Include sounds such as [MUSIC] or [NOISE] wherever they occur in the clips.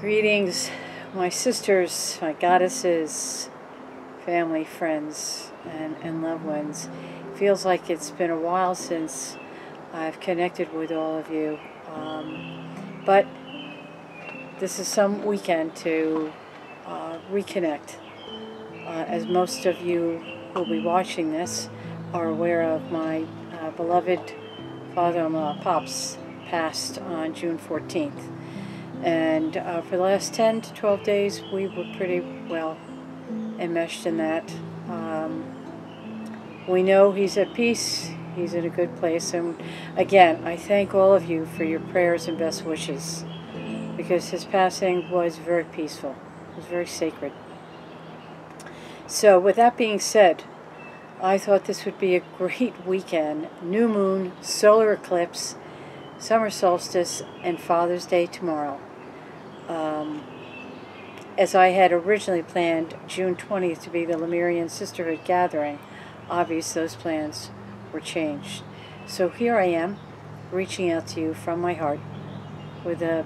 Greetings, my sisters, my goddesses, family, friends, and, and loved ones. Feels like it's been a while since I've connected with all of you. Um, but this is some weekend to uh, reconnect. Uh, as most of you who will be watching this are aware of, my uh, beloved father-in-law, Pops, passed on June 14th. And uh, for the last 10 to 12 days, we were pretty well enmeshed in that. Um, we know he's at peace, he's in a good place. And again, I thank all of you for your prayers and best wishes because his passing was very peaceful, it was very sacred. So, with that being said, I thought this would be a great [LAUGHS] weekend. New moon, solar eclipse, summer solstice, and Father's Day tomorrow um, as I had originally planned June 20th to be the Lemurian Sisterhood gathering, obviously those plans were changed. So here I am, reaching out to you from my heart with a,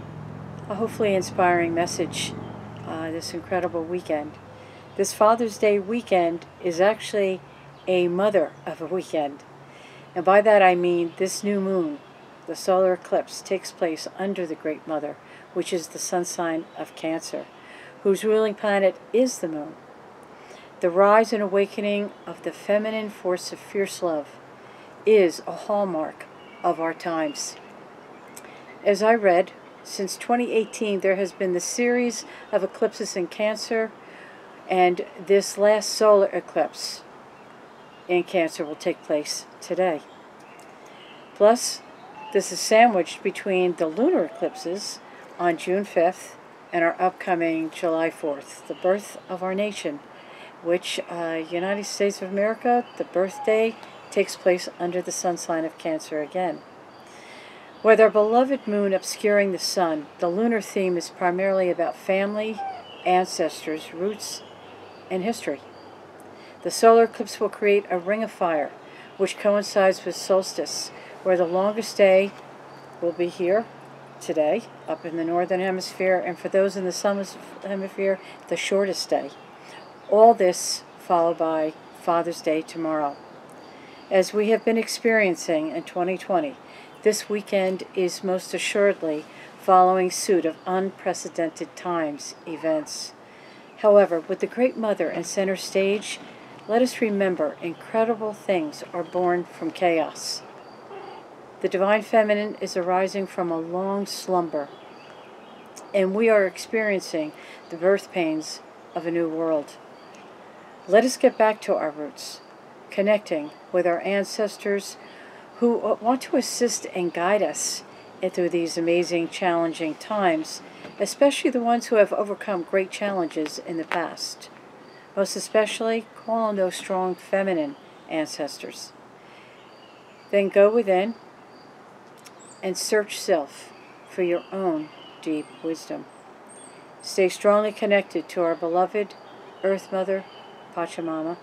a hopefully inspiring message uh, this incredible weekend. This Father's Day weekend is actually a mother of a weekend. And by that I mean this new moon, the solar eclipse, takes place under the Great Mother which is the sun sign of Cancer, whose ruling planet is the moon. The rise and awakening of the feminine force of fierce love is a hallmark of our times. As I read, since 2018 there has been the series of eclipses in Cancer, and this last solar eclipse in Cancer will take place today. Plus, this is sandwiched between the lunar eclipses on June 5th and our upcoming July 4th, the birth of our nation, which uh, United States of America, the birthday takes place under the sun sign of Cancer again. With our beloved moon obscuring the sun, the lunar theme is primarily about family, ancestors, roots, and history. The solar eclipse will create a ring of fire, which coincides with solstice, where the longest day will be here today up in the northern hemisphere, and for those in the southern hemisphere, the shortest day. All this followed by Father's Day tomorrow. As we have been experiencing in 2020, this weekend is most assuredly following suit of unprecedented times, events. However, with the Great Mother in center stage, let us remember incredible things are born from chaos. The Divine Feminine is arising from a long slumber, and we are experiencing the birth pains of a new world. Let us get back to our roots, connecting with our ancestors who want to assist and guide us through these amazing, challenging times, especially the ones who have overcome great challenges in the past. Most especially, call on those strong feminine ancestors. Then go within and search self for your own deep wisdom. Stay strongly connected to our beloved Earth Mother, Pachamama.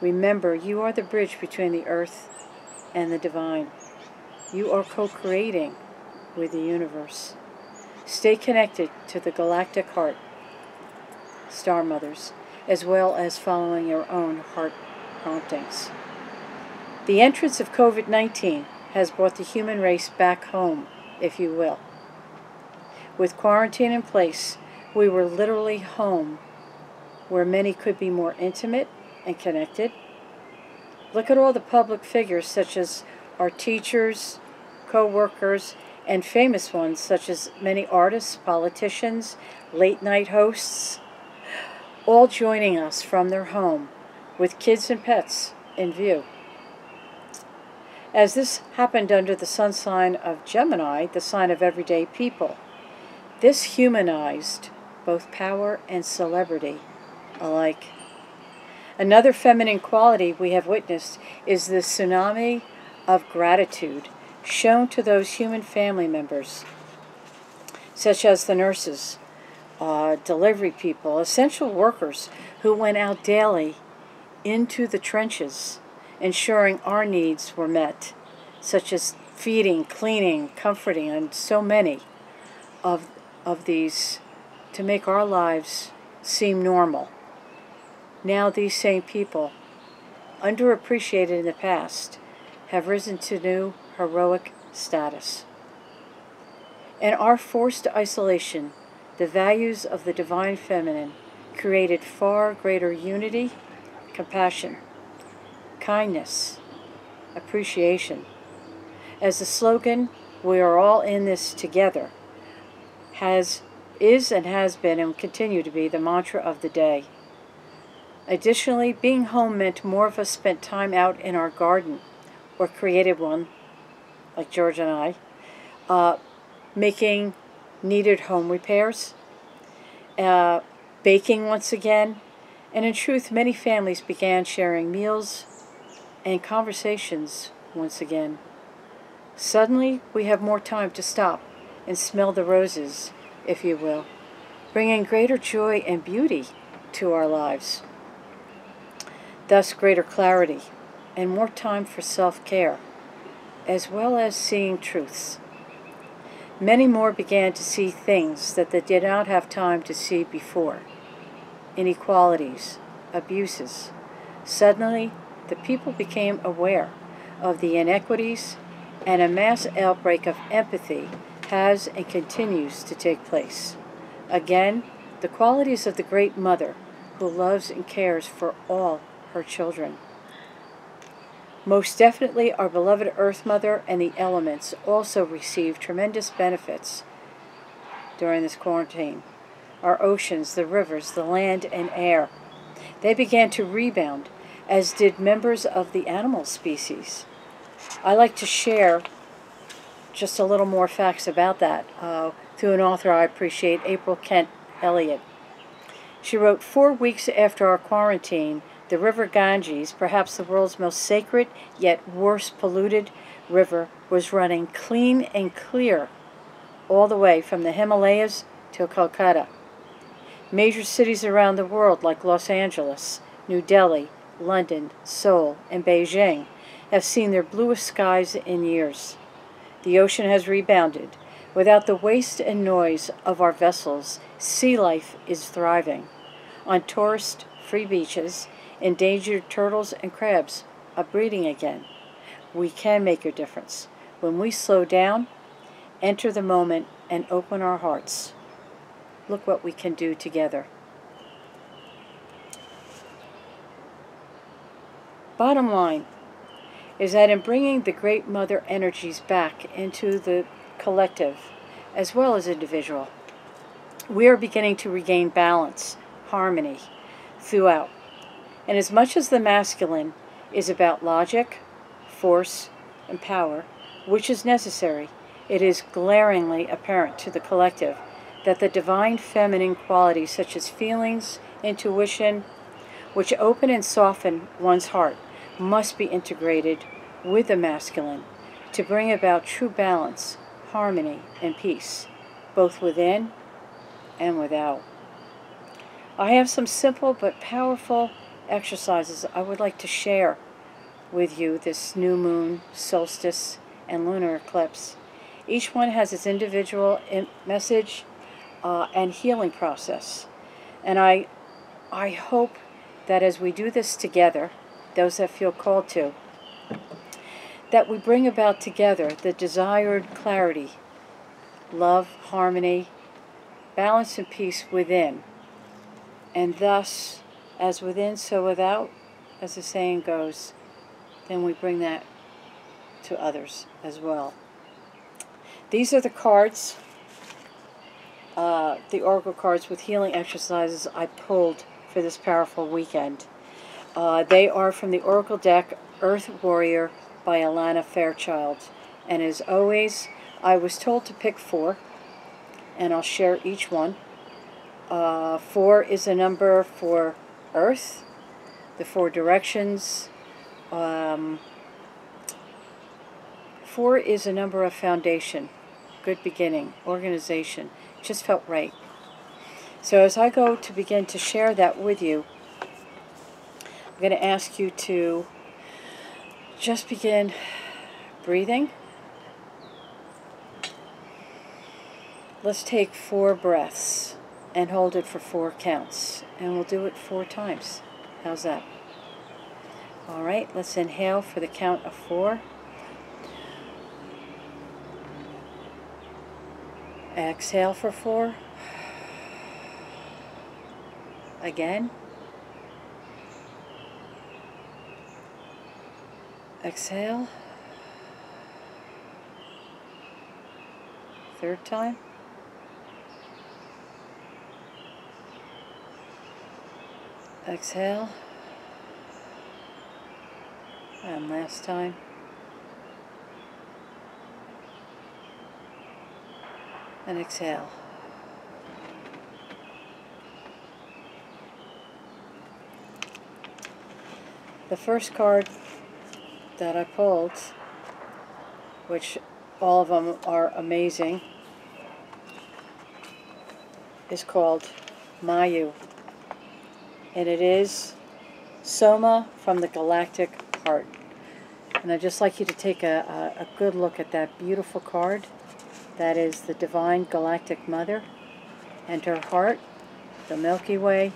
Remember, you are the bridge between the earth and the divine. You are co-creating with the universe. Stay connected to the galactic heart, star mothers, as well as following your own heart promptings. The entrance of COVID-19 has brought the human race back home, if you will. With quarantine in place, we were literally home, where many could be more intimate and connected. Look at all the public figures, such as our teachers, co workers, and famous ones, such as many artists, politicians, late night hosts, all joining us from their home with kids and pets in view. As this happened under the sun sign of Gemini, the sign of everyday people, this humanized both power and celebrity alike. Another feminine quality we have witnessed is the tsunami of gratitude shown to those human family members, such as the nurses, uh, delivery people, essential workers who went out daily into the trenches ensuring our needs were met, such as feeding, cleaning, comforting, and so many of, of these to make our lives seem normal. Now, these same people, underappreciated in the past, have risen to new heroic status. In our forced isolation, the values of the divine feminine created far greater unity, compassion, kindness, appreciation. As the slogan, we are all in this together, has is and has been and will continue to be the mantra of the day. Additionally, being home meant more of us spent time out in our garden or created one, like George and I, uh, making needed home repairs, uh, baking once again, and in truth, many families began sharing meals and conversations once again. Suddenly, we have more time to stop and smell the roses, if you will, bringing greater joy and beauty to our lives. Thus, greater clarity and more time for self care, as well as seeing truths. Many more began to see things that they did not have time to see before inequalities, abuses. Suddenly, the people became aware of the inequities, and a mass outbreak of empathy has and continues to take place. Again, the qualities of the Great Mother who loves and cares for all her children. Most definitely, our beloved Earth Mother and the elements also received tremendous benefits during this quarantine. Our oceans, the rivers, the land, and air. They began to rebound, as did members of the animal species. I like to share just a little more facts about that uh, through an author I appreciate, April Kent Elliott. She wrote, Four weeks after our quarantine, the river Ganges, perhaps the world's most sacred yet worst polluted river, was running clean and clear all the way from the Himalayas to Calcutta. Major cities around the world like Los Angeles, New Delhi, London, Seoul, and Beijing have seen their bluest skies in years. The ocean has rebounded. Without the waste and noise of our vessels, sea life is thriving. On tourist free beaches, endangered turtles and crabs are breeding again. We can make a difference when we slow down, enter the moment, and open our hearts. Look what we can do together. Bottom line is that in bringing the Great Mother energies back into the collective as well as individual, we are beginning to regain balance, harmony throughout. And as much as the masculine is about logic, force, and power, which is necessary, it is glaringly apparent to the collective that the divine feminine qualities such as feelings, intuition, which open and soften one's heart, must be integrated with the masculine to bring about true balance, harmony, and peace, both within and without. I have some simple but powerful exercises I would like to share with you this new moon, solstice, and lunar eclipse. Each one has its individual message uh, and healing process. And I, I hope that as we do this together, those that feel called to, that we bring about together the desired clarity, love, harmony, balance, and peace within. And thus, as within, so without, as the saying goes, then we bring that to others as well. These are the cards, uh, the oracle cards with healing exercises I pulled for this powerful weekend. Uh, they are from the oracle deck Earth Warrior by Alana Fairchild. And as always, I was told to pick four, and I'll share each one. Uh, four is a number for Earth, the four directions. Um, four is a number of foundation, good beginning, organization. Just felt right. So as I go to begin to share that with you, I'm going to ask you to just begin breathing. Let's take four breaths. and hold it for four counts. And we'll do it four times. How's that? All right, let's inhale for the count of four. Exhale for four. Again. Exhale. Third time. Exhale. And last time. And exhale. The first card that I pulled, which all of them are amazing, is called Mayu. And it is Soma from the Galactic Heart. And I'd just like you to take a, a, a good look at that beautiful card. That is the Divine Galactic Mother and her heart, the Milky Way.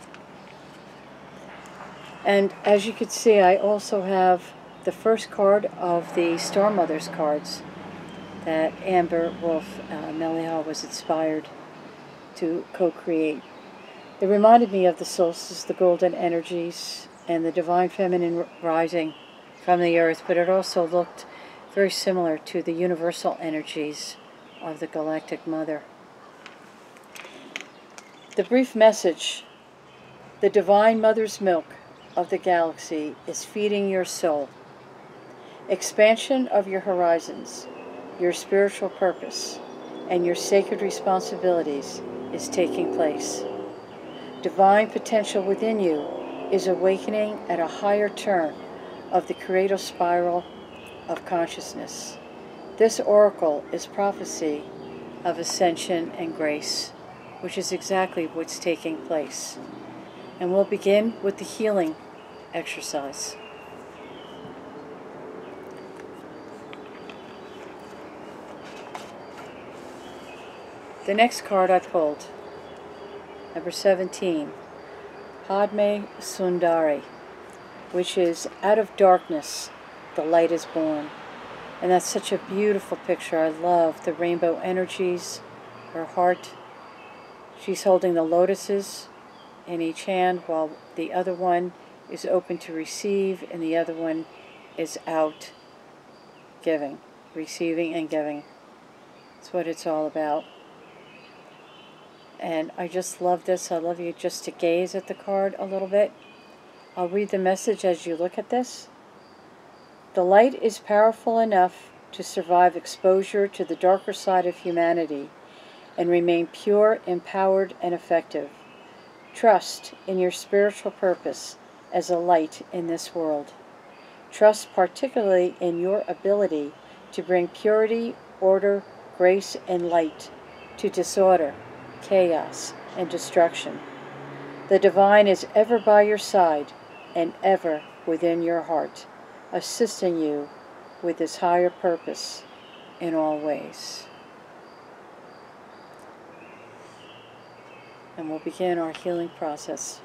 And as you can see, I also have the first card of the Star Mothers cards that Amber Wolfe uh, Meliha was inspired to co-create. It reminded me of the solstice, the golden energies, and the divine feminine rising from the earth, but it also looked very similar to the universal energies of the galactic mother. The brief message, the divine mother's milk of the galaxy is feeding your soul. Expansion of your horizons, your spiritual purpose, and your sacred responsibilities is taking place. Divine potential within you is awakening at a higher turn of the creative spiral of consciousness. This oracle is prophecy of ascension and grace, which is exactly what's taking place. And we'll begin with the healing exercise. The next card I pulled, number 17, Padme Sundari, which is out of darkness, the light is born. And that's such a beautiful picture. I love the rainbow energies, her heart. She's holding the lotuses in each hand while the other one is open to receive and the other one is out giving, receiving and giving. That's what it's all about. And I just love this. I love you just to gaze at the card a little bit. I'll read the message as you look at this. The light is powerful enough to survive exposure to the darker side of humanity and remain pure, empowered, and effective. Trust in your spiritual purpose as a light in this world. Trust particularly in your ability to bring purity, order, grace, and light to disorder chaos, and destruction. The divine is ever by your side and ever within your heart, assisting you with his higher purpose in all ways. And we'll begin our healing process.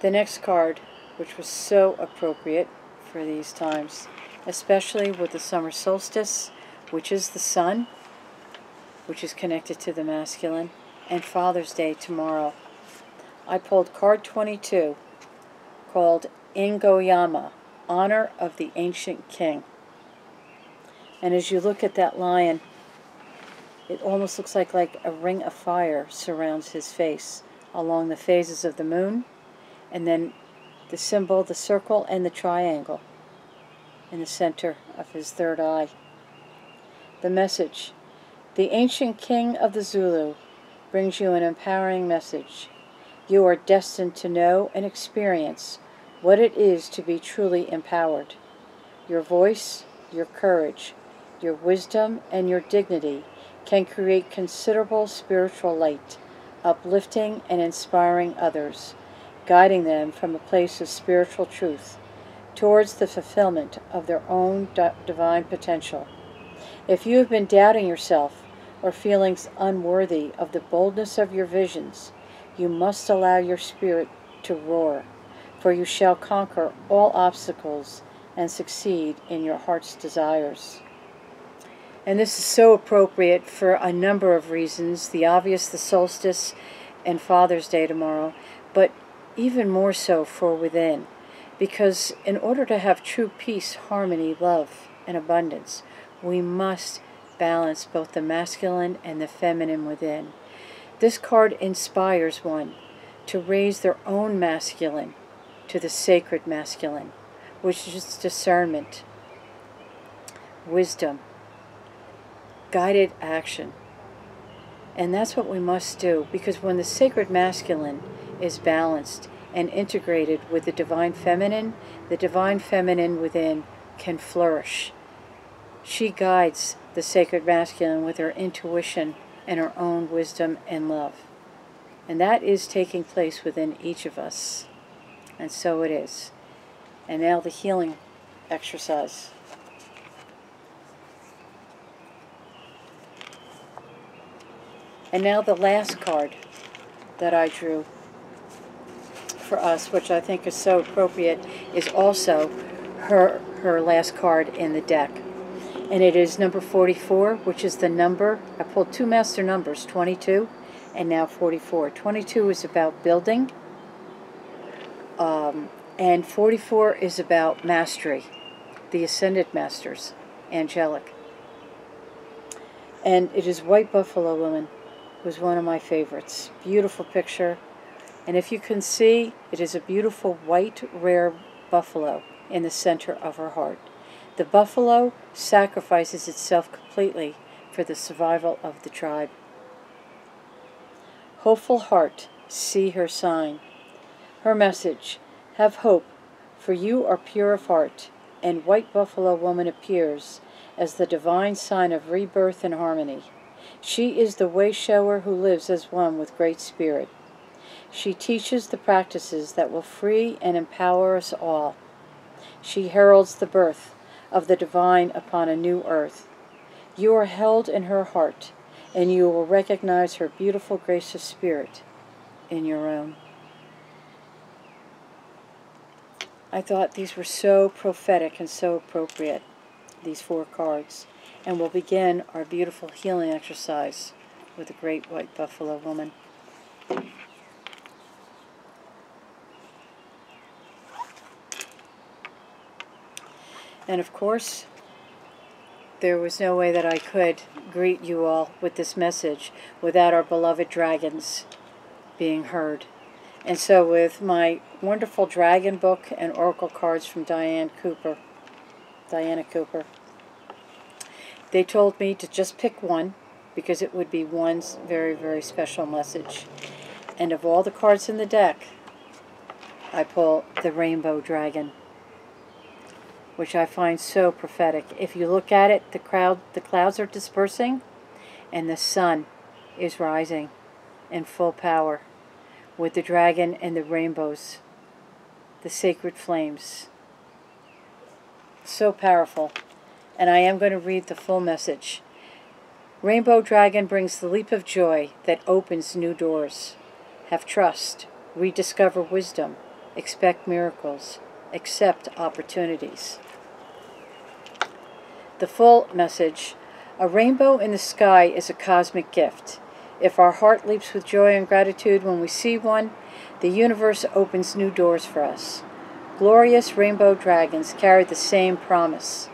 The next card, which was so appropriate for these times, especially with the summer solstice, which is the sun, which is connected to the masculine, and Father's Day tomorrow. I pulled card 22 called Ingoyama, Honor of the Ancient King. And as you look at that lion, it almost looks like, like a ring of fire surrounds his face along the phases of the moon, and then the symbol, the circle, and the triangle in the center of his third eye. The message the ancient king of the Zulu brings you an empowering message. You are destined to know and experience what it is to be truly empowered. Your voice, your courage, your wisdom, and your dignity can create considerable spiritual light, uplifting and inspiring others, guiding them from a place of spiritual truth towards the fulfillment of their own divine potential. If you have been doubting yourself or feelings unworthy of the boldness of your visions, you must allow your spirit to roar, for you shall conquer all obstacles and succeed in your heart's desires. And this is so appropriate for a number of reasons the obvious, the solstice, and Father's Day tomorrow, but even more so for within. Because in order to have true peace, harmony, love, and abundance, we must balance both the masculine and the feminine within. This card inspires one to raise their own masculine to the sacred masculine, which is discernment, wisdom, guided action. And that's what we must do because when the sacred masculine is balanced and integrated with the divine feminine, the divine feminine within can flourish. She guides the sacred masculine with her intuition and her own wisdom and love. And that is taking place within each of us. And so it is. And now the healing exercise. And now the last card that I drew for us, which I think is so appropriate, is also her her last card in the deck. And it is number 44, which is the number. I pulled two master numbers, 22 and now 44. 22 is about building, um, and 44 is about mastery, the ascended masters, angelic. And it is White Buffalo Woman, was one of my favorites. Beautiful picture. And if you can see, it is a beautiful white, rare buffalo in the center of her heart. The buffalo sacrifices itself completely for the survival of the tribe. Hopeful heart, see her sign. Her message, have hope, for you are pure of heart, and White Buffalo Woman appears as the divine sign of rebirth and harmony. She is the way shower who lives as one with Great Spirit. She teaches the practices that will free and empower us all. She heralds the birth of the divine upon a new earth. You are held in her heart, and you will recognize her beautiful, gracious spirit in your own. I thought these were so prophetic and so appropriate, these four cards. And we'll begin our beautiful healing exercise with the great white buffalo woman. And of course, there was no way that I could greet you all with this message without our beloved dragons being heard. And so, with my wonderful dragon book and oracle cards from Diane Cooper, Diana Cooper, they told me to just pick one because it would be one's very, very special message. And of all the cards in the deck, I pull the Rainbow Dragon which I find so prophetic. If you look at it, the crowd, the clouds are dispersing, and the sun is rising in full power with the dragon and the rainbows, the sacred flames. So powerful. And I am going to read the full message. Rainbow Dragon brings the leap of joy that opens new doors. Have trust, rediscover wisdom, expect miracles, accept opportunities the full message. A rainbow in the sky is a cosmic gift. If our heart leaps with joy and gratitude when we see one, the universe opens new doors for us. Glorious rainbow dragons carry the same promise.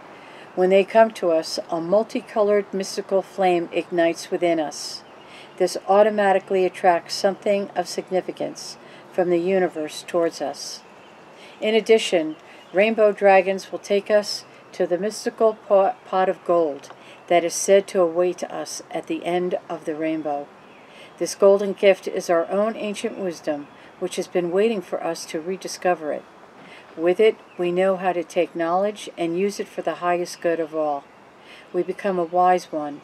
When they come to us, a multicolored mystical flame ignites within us. This automatically attracts something of significance from the universe towards us. In addition, rainbow dragons will take us to the mystical pot of gold that is said to await us at the end of the rainbow. This golden gift is our own ancient wisdom, which has been waiting for us to rediscover it. With it, we know how to take knowledge and use it for the highest good of all. We become a wise one,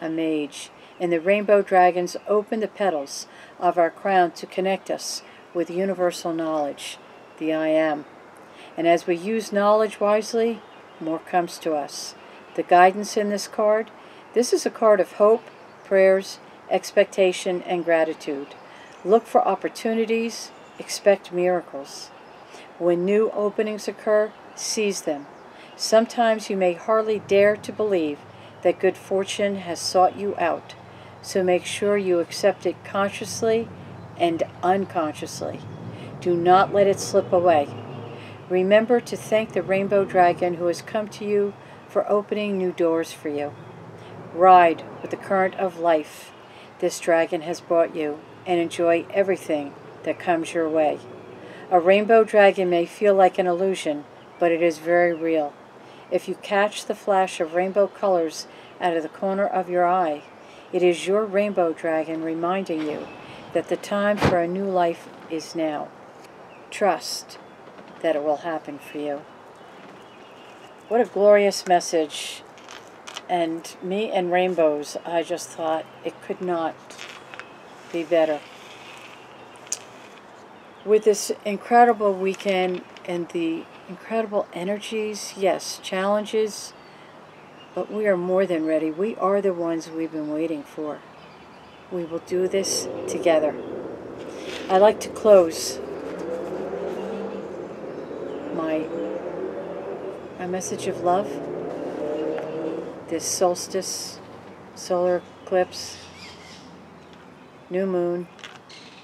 a mage, and the rainbow dragons open the petals of our crown to connect us with universal knowledge, the I Am. And as we use knowledge wisely, more comes to us. The guidance in this card, this is a card of hope, prayers, expectation, and gratitude. Look for opportunities, expect miracles. When new openings occur, seize them. Sometimes you may hardly dare to believe that good fortune has sought you out, so make sure you accept it consciously and unconsciously. Do not let it slip away. Remember to thank the rainbow dragon who has come to you for opening new doors for you. Ride with the current of life this dragon has brought you and enjoy everything that comes your way. A rainbow dragon may feel like an illusion, but it is very real. If you catch the flash of rainbow colors out of the corner of your eye, it is your rainbow dragon reminding you that the time for a new life is now. Trust that it will happen for you. What a glorious message. And me and rainbows, I just thought it could not be better. With this incredible weekend and the incredible energies, yes, challenges, but we are more than ready. We are the ones we've been waiting for. We will do this together. I'd like to close my, my message of love, this solstice, solar eclipse, new moon,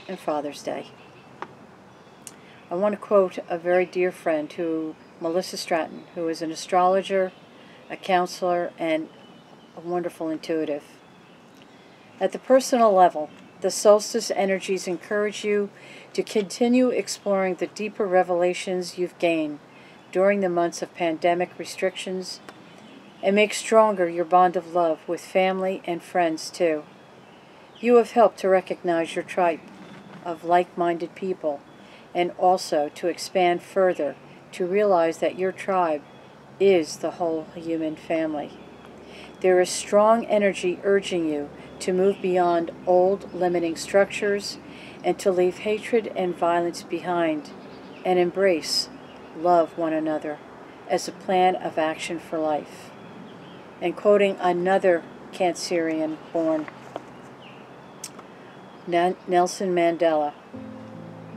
and Father's Day. I want to quote a very dear friend who, Melissa Stratton, who is an astrologer, a counselor, and a wonderful intuitive. At the personal level, the solstice energies encourage you to continue exploring the deeper revelations you've gained during the months of pandemic restrictions and make stronger your bond of love with family and friends too. You have helped to recognize your tribe of like-minded people and also to expand further to realize that your tribe is the whole human family. There is strong energy urging you to move beyond old limiting structures and to leave hatred and violence behind and embrace love one another as a plan of action for life. And quoting another Cancerian born, Nelson Mandela,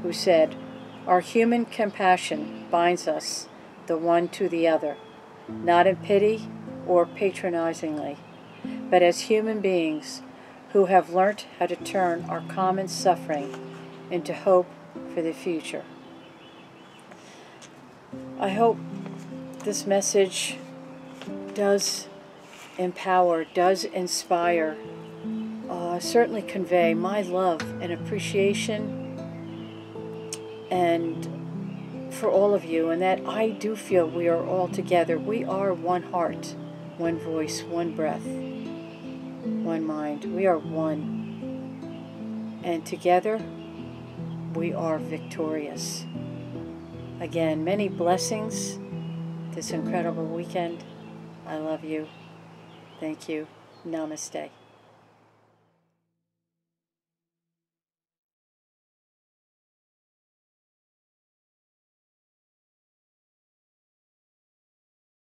who said, our human compassion binds us the one to the other, not in pity or patronizingly, but as human beings who have learnt how to turn our common suffering into hope for the future. I hope this message does empower, does inspire, uh, certainly convey my love and appreciation and for all of you, and that I do feel we are all together. We are one heart, one voice, one breath, one mind. We are one. And together, we are victorious. Again, many blessings this incredible weekend. I love you. Thank you. Namaste.